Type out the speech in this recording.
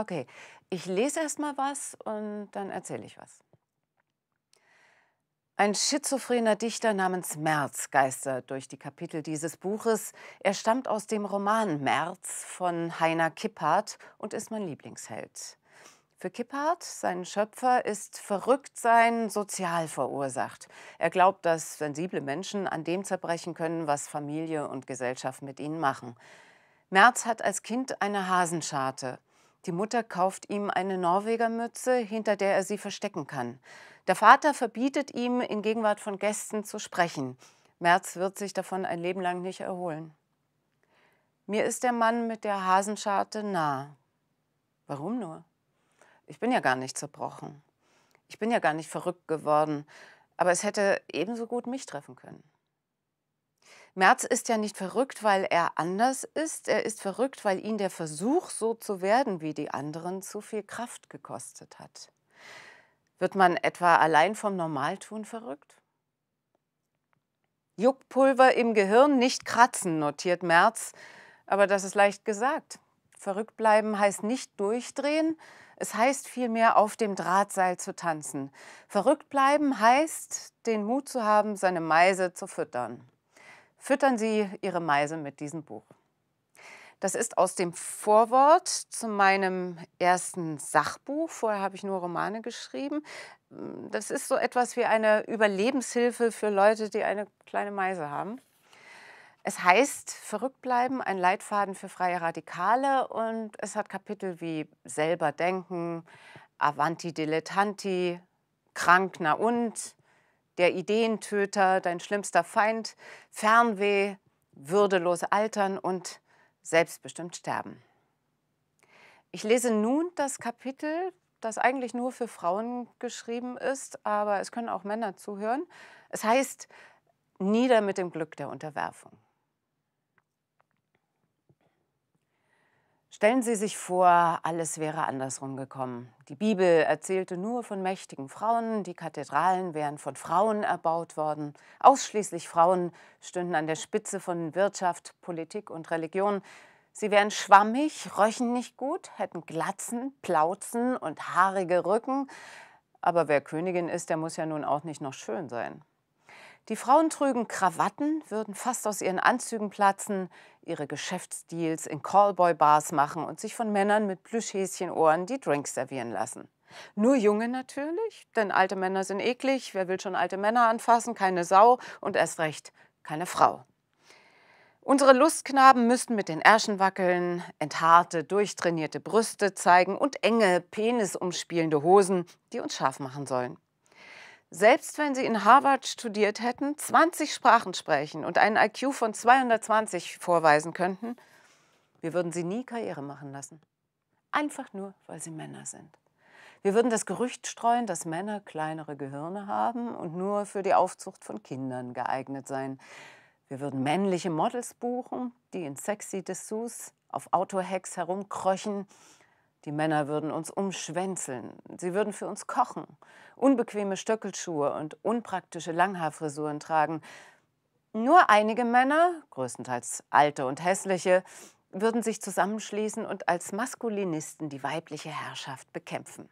Okay, ich lese erst mal was und dann erzähle ich was. Ein schizophrener Dichter namens Merz geistert durch die Kapitel dieses Buches. Er stammt aus dem Roman Merz von Heiner Kipphardt und ist mein Lieblingsheld. Für Kipphardt, seinen Schöpfer, ist Verrücktsein sozial verursacht. Er glaubt, dass sensible Menschen an dem zerbrechen können, was Familie und Gesellschaft mit ihnen machen. Merz hat als Kind eine Hasenscharte. Die Mutter kauft ihm eine Norwegermütze, hinter der er sie verstecken kann. Der Vater verbietet ihm, in Gegenwart von Gästen zu sprechen. Merz wird sich davon ein Leben lang nicht erholen. Mir ist der Mann mit der Hasenscharte nah. Warum nur? Ich bin ja gar nicht zerbrochen. Ich bin ja gar nicht verrückt geworden. Aber es hätte ebenso gut mich treffen können. Merz ist ja nicht verrückt, weil er anders ist. Er ist verrückt, weil ihn der Versuch, so zu werden wie die anderen, zu viel Kraft gekostet hat. Wird man etwa allein vom Normaltun verrückt? Juckpulver im Gehirn nicht kratzen, notiert Merz. Aber das ist leicht gesagt. Verrückt bleiben heißt nicht durchdrehen, es heißt vielmehr auf dem Drahtseil zu tanzen. Verrückt bleiben heißt, den Mut zu haben, seine Meise zu füttern füttern Sie Ihre Meise mit diesem Buch. Das ist aus dem Vorwort zu meinem ersten Sachbuch. Vorher habe ich nur Romane geschrieben. Das ist so etwas wie eine Überlebenshilfe für Leute, die eine kleine Meise haben. Es heißt Verrückt bleiben, ein Leitfaden für freie Radikale und es hat Kapitel wie Selber denken, Avanti Dilettanti, Krank na und, der Ideentöter, dein schlimmster Feind, Fernweh, würdelos altern und selbstbestimmt sterben. Ich lese nun das Kapitel, das eigentlich nur für Frauen geschrieben ist, aber es können auch Männer zuhören. Es heißt Nieder mit dem Glück der Unterwerfung. Stellen Sie sich vor, alles wäre andersrum gekommen. Die Bibel erzählte nur von mächtigen Frauen, die Kathedralen wären von Frauen erbaut worden, ausschließlich Frauen stünden an der Spitze von Wirtschaft, Politik und Religion. Sie wären schwammig, röchen nicht gut, hätten Glatzen, Plauzen und haarige Rücken. Aber wer Königin ist, der muss ja nun auch nicht noch schön sein. Die Frauen trügen Krawatten, würden fast aus ihren Anzügen platzen, ihre Geschäftsdeals in Callboy-Bars machen und sich von Männern mit Plüschhäschenohren die Drinks servieren lassen. Nur Junge natürlich, denn alte Männer sind eklig. Wer will schon alte Männer anfassen? Keine Sau und erst recht keine Frau. Unsere Lustknaben müssten mit den Ärschen wackeln, enthaarte, durchtrainierte Brüste zeigen und enge, penisumspielende Hosen, die uns scharf machen sollen. Selbst wenn Sie in Harvard studiert hätten, 20 Sprachen sprechen und einen IQ von 220 vorweisen könnten, wir würden Sie nie Karriere machen lassen. Einfach nur, weil Sie Männer sind. Wir würden das Gerücht streuen, dass Männer kleinere Gehirne haben und nur für die Aufzucht von Kindern geeignet seien. Wir würden männliche Models buchen, die in sexy Dessous auf Autohacks herumkröchen die Männer würden uns umschwänzeln, sie würden für uns kochen, unbequeme Stöckelschuhe und unpraktische Langhaarfrisuren tragen. Nur einige Männer, größtenteils alte und hässliche, würden sich zusammenschließen und als Maskulinisten die weibliche Herrschaft bekämpfen.